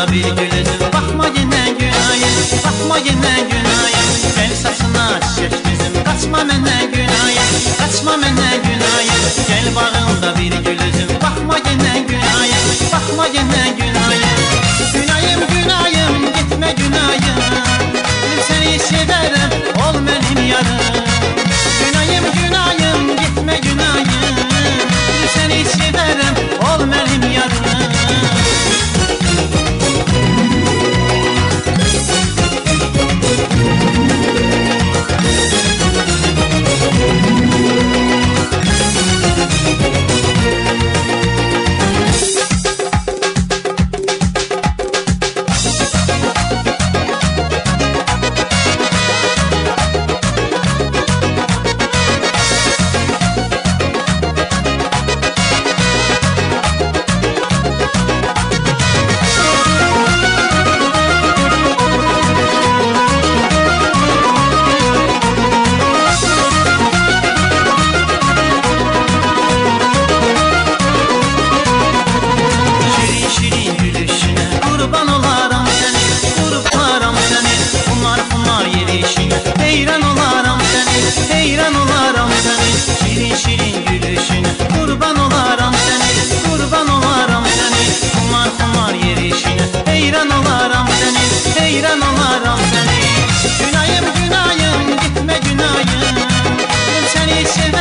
bağrımda bir gül üzüm Bakma yine günayım, bakma yine günayım Gel saçına çiçek düzüm Kaçma mənə günayım, kaçma mənə günayım Gel bağrımda bir gül Heyran olaram seni Heyran olaram seni. Şirin şirin gülüşüne Kurban olaram seni Kurban olaram seni. Bunlar bunlar yerişine Heyran olaram seni Heyran olaram seni. Günayım günayım Gitme günayım. Ben seni severim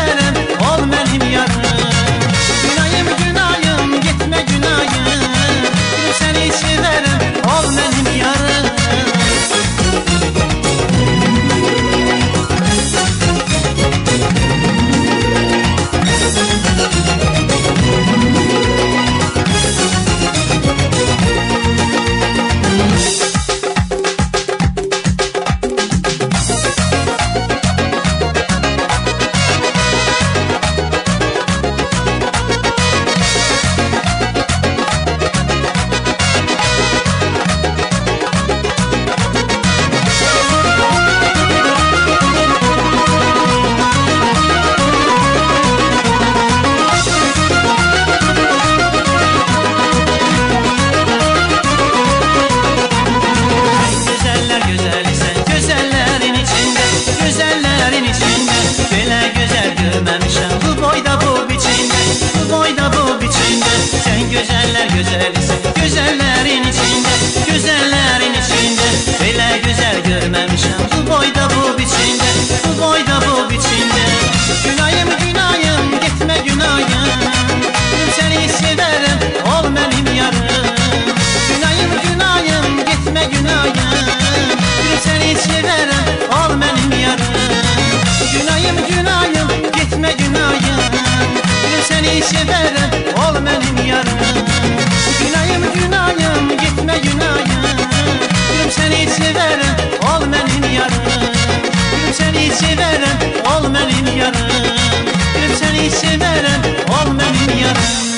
Severim Ol benim yarım. Günayım günayım Gitme günayım. Gülüm seni severim Ol benim yarım. Gülüm seni severim Ol benim yarım. Gülüm seni severim Ol benim yarım